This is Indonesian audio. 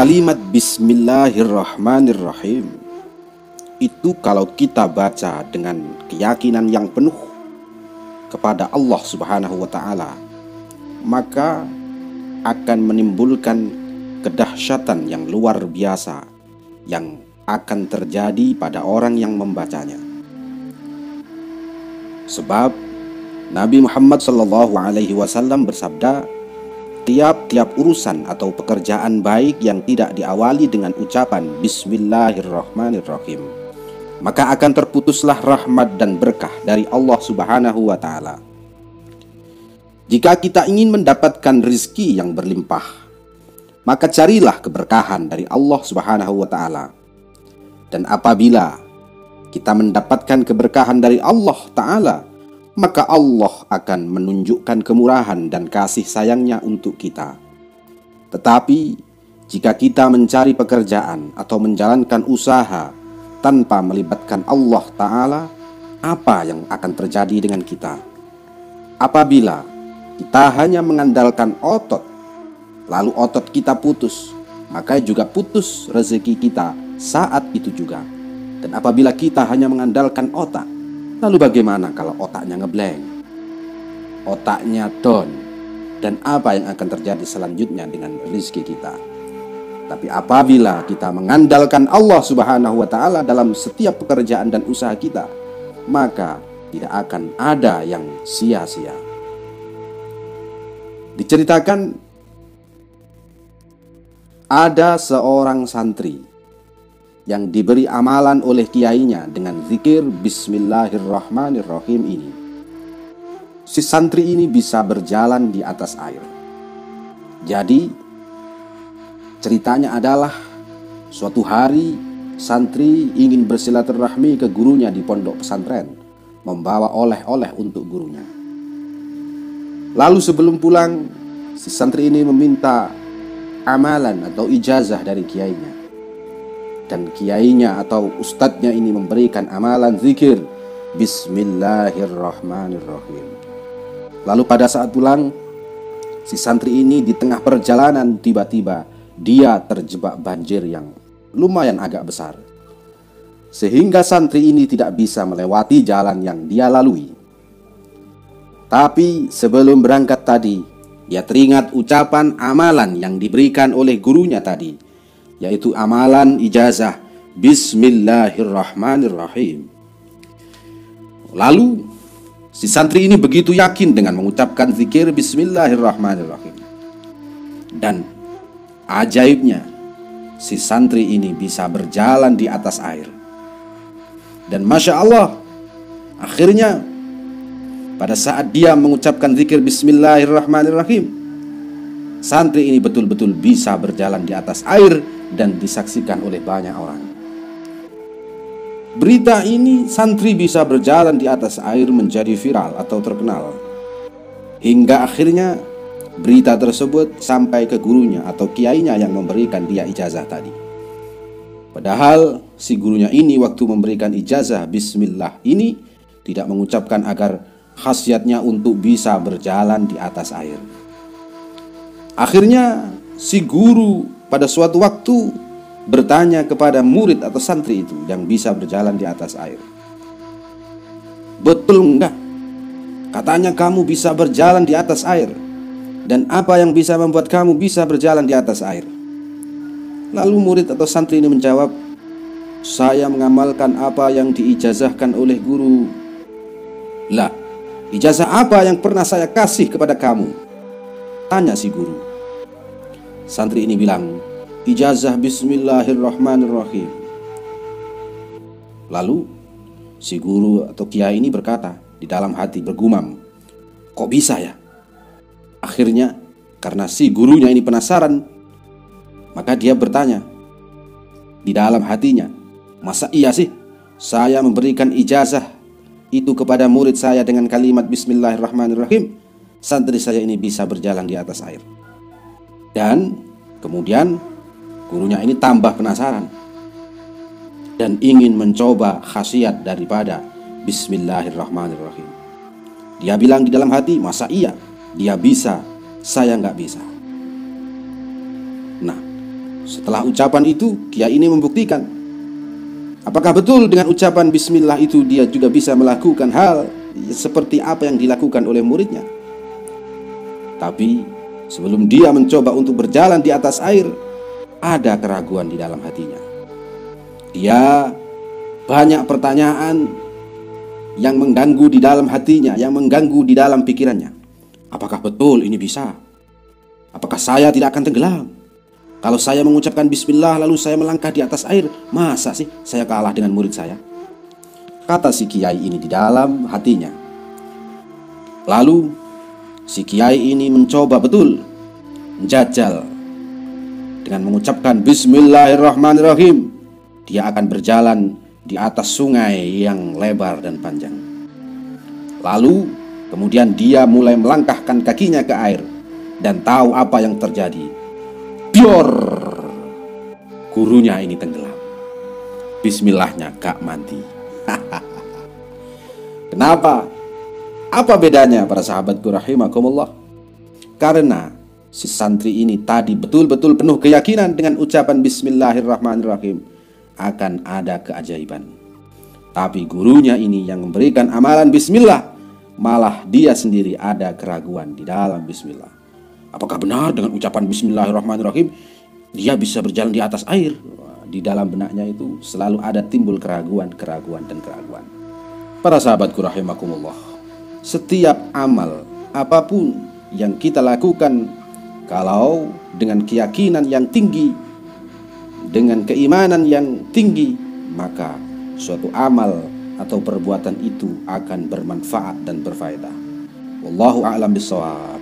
Kalimat Bismillahirrahmanirrahim itu kalau kita baca dengan keyakinan yang penuh kepada Allah Subhanahu wa taala maka akan menimbulkan kedahsyatan yang luar biasa yang akan terjadi pada orang yang membacanya. Sebab Nabi Muhammad Shallallahu Alaihi Wasallam bersabda, tiap-tiap urusan atau pekerjaan baik yang tidak diawali dengan ucapan Bismillahirrahmanirrahim, maka akan terputuslah rahmat dan berkah dari Allah Subhanahu wa Ta'ala. Jika kita ingin mendapatkan rizki yang berlimpah, maka carilah keberkahan dari Allah Subhanahu wa Ta'ala. Dan apabila kita mendapatkan keberkahan dari Allah Ta'ala, maka Allah akan menunjukkan kemurahan dan kasih sayangnya untuk kita. Tetapi, jika kita mencari pekerjaan atau menjalankan usaha tanpa melibatkan Allah Ta'ala, apa yang akan terjadi dengan kita? Apabila kita hanya mengandalkan otot, lalu otot kita putus, maka juga putus rezeki kita saat itu juga. Dan apabila kita hanya mengandalkan otak, Lalu bagaimana kalau otaknya ngeblank? Otaknya down. Dan apa yang akan terjadi selanjutnya dengan rezeki kita? Tapi apabila kita mengandalkan Allah Subhanahu wa taala dalam setiap pekerjaan dan usaha kita, maka tidak akan ada yang sia-sia. Diceritakan ada seorang santri yang diberi amalan oleh kiainya dengan zikir Bismillahirrahmanirrahim ini. Si santri ini bisa berjalan di atas air. Jadi, ceritanya adalah suatu hari santri ingin bersilaturahmi ke gurunya di pondok pesantren, membawa oleh-oleh untuk gurunya. Lalu sebelum pulang, si santri ini meminta amalan atau ijazah dari kiainya dan kiainya atau ustadznya ini memberikan amalan zikir Bismillahirrahmanirrahim. Lalu pada saat pulang, si santri ini di tengah perjalanan tiba-tiba dia terjebak banjir yang lumayan agak besar. Sehingga santri ini tidak bisa melewati jalan yang dia lalui. Tapi sebelum berangkat tadi, dia teringat ucapan amalan yang diberikan oleh gurunya tadi yaitu amalan ijazah Bismillahirrahmanirrahim. Lalu si santri ini begitu yakin dengan mengucapkan zikir Bismillahirrahmanirrahim. Dan ajaibnya si santri ini bisa berjalan di atas air. Dan masya Allah, akhirnya pada saat dia mengucapkan zikir Bismillahirrahmanirrahim, santri ini betul-betul bisa berjalan di atas air dan disaksikan oleh banyak orang. Berita ini santri bisa berjalan di atas air menjadi viral atau terkenal. Hingga akhirnya berita tersebut sampai ke gurunya atau kiainya yang memberikan dia ijazah tadi. Padahal si gurunya ini waktu memberikan ijazah bismillah ini tidak mengucapkan agar khasiatnya untuk bisa berjalan di atas air. Akhirnya si guru pada suatu waktu bertanya kepada murid atau santri itu yang bisa berjalan di atas air. Betul enggak? Katanya kamu bisa berjalan di atas air. Dan apa yang bisa membuat kamu bisa berjalan di atas air? Lalu murid atau santri ini menjawab, "Saya mengamalkan apa yang diijazahkan oleh guru." Lah, ijazah apa yang pernah saya kasih kepada kamu? Tanya si guru. Santri ini bilang, ijazah bismillahirrahmanirrahim. Lalu si guru atau kiai ini berkata di dalam hati bergumam, kok bisa ya? Akhirnya karena si gurunya ini penasaran, maka dia bertanya di dalam hatinya, masa iya sih saya memberikan ijazah itu kepada murid saya dengan kalimat bismillahirrahmanirrahim, santri saya ini bisa berjalan di atas air. Dan kemudian gurunya ini tambah penasaran dan ingin mencoba khasiat daripada Bismillahirrahmanirrahim. Dia bilang di dalam hati, masa iya dia bisa, saya nggak bisa. Nah, Setelah ucapan itu, kiai ini membuktikan apakah betul dengan ucapan bismillah itu dia juga bisa melakukan hal seperti apa yang dilakukan oleh muridnya. Tapi sebelum dia mencoba untuk berjalan di atas air, ada keraguan di dalam hatinya. Dia banyak pertanyaan yang mengganggu di dalam hatinya, yang mengganggu di dalam pikirannya. Apakah betul ini bisa? Apakah saya tidak akan tenggelam? Kalau saya mengucapkan bismillah lalu saya melangkah di atas air, masa sih saya kalah dengan murid saya? Kata si kiai ini di dalam hatinya. Lalu si kiai ini mencoba betul menjajal dengan mengucapkan bismillahirrahmanirrahim. Dia akan berjalan di atas sungai yang lebar dan panjang. Lalu kemudian dia mulai melangkahkan kakinya ke air dan tahu apa yang terjadi. Bior! Gurunya ini tenggelam. Bismillahnya gak mati. Kenapa? Apa bedanya para sahabatku rahimakumullah? Karena si santri ini tadi betul-betul penuh keyakinan dengan ucapan bismillahirrahmanirrahim akan ada keajaiban. Tapi gurunya ini yang memberikan amalan bismillah, malah dia sendiri ada keraguan di dalam bismillah. Apakah benar dengan ucapan bismillahirrahmanirrahim dia bisa berjalan di atas air? Di dalam benaknya itu selalu ada timbul keraguan, keraguan dan keraguan. Para sahabatku rahimakumullah, setiap amal apa pun yang kita lakukan kalau dengan keyakinan yang tinggi dengan keimanan yang tinggi, maka suatu amal atau perbuatan itu akan bermanfaat dan berfaedah. Wallahu a'lam bishawab.